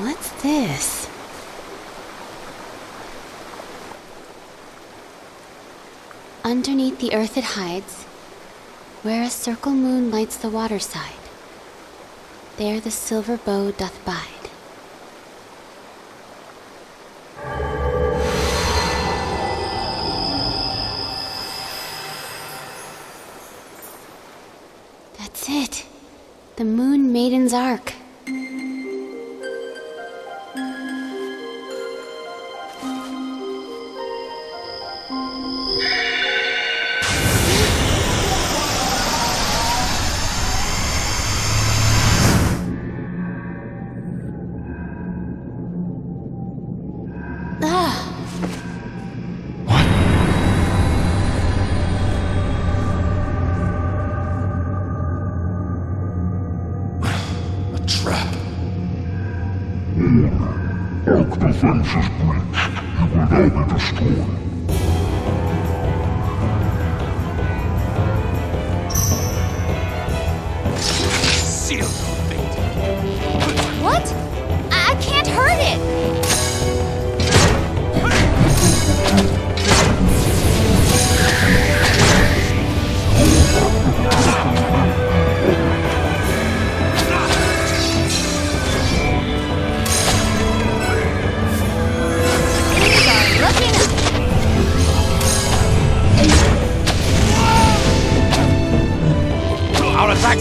What's this? Underneath the earth it hides, where a circle moon lights the waterside. There the silver bow doth bide. That's it. The Moon Maiden's Ark. Ah! A trap. Arc defense is breached. You will now be destroyed.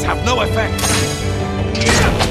Have no effect.